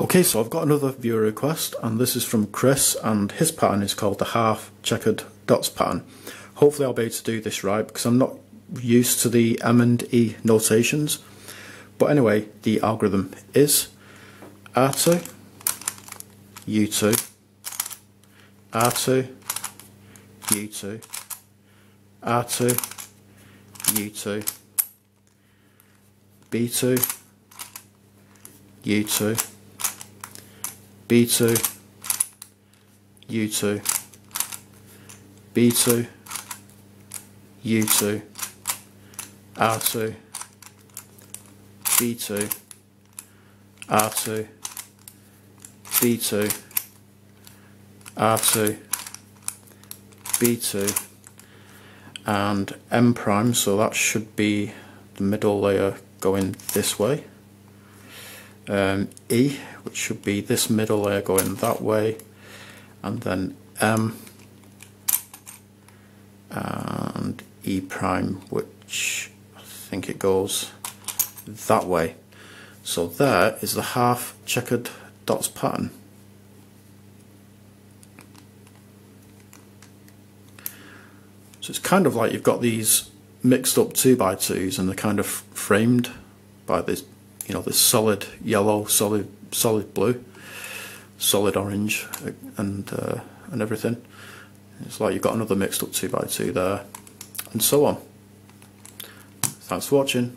Okay, so I've got another viewer request, and this is from Chris, and his pattern is called the half checkered dots pattern. Hopefully, I'll be able to do this right because I'm not used to the M and E notations. But anyway, the algorithm is R2, U2, R2, U2, R2, U2, B2, U2, B2, U2, B2, U2, R2, B2, R2, B2, R2, B2, and M prime, so that should be the middle layer going this way. Um, E, which should be this middle layer going that way, and then M and E prime, which I think it goes that way. So there is the half checkered dots pattern. So it's kind of like you've got these mixed up 2 by 2s and they're kind of framed by this, you know, this solid yellow, solid solid blue, solid orange and uh, and everything. It's like you've got another mixed up 2 by 2 there and so on. Thanks for watching.